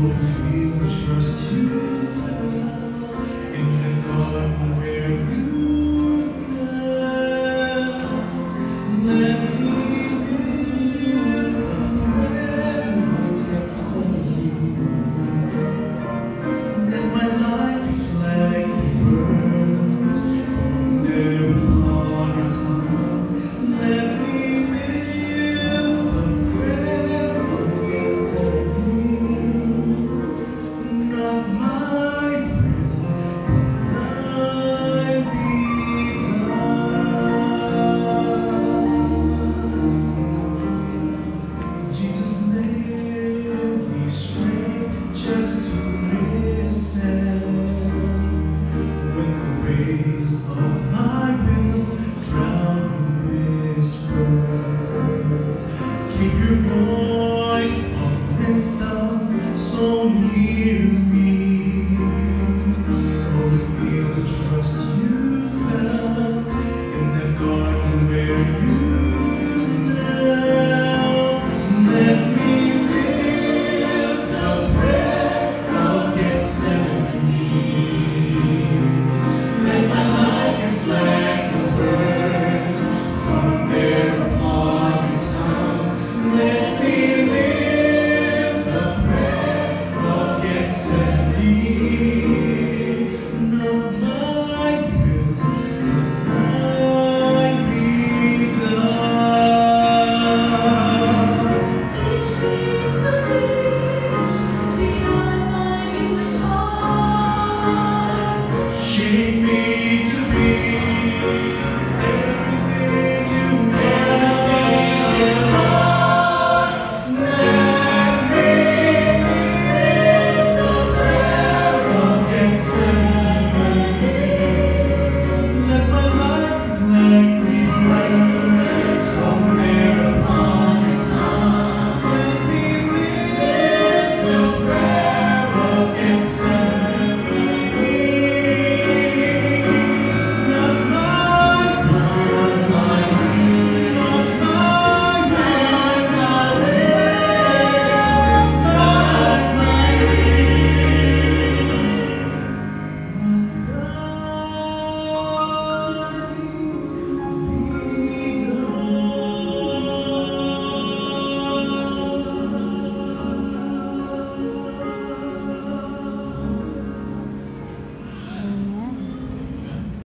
don't feel trust you. Fell. waves of my will drown in. Keep your voice.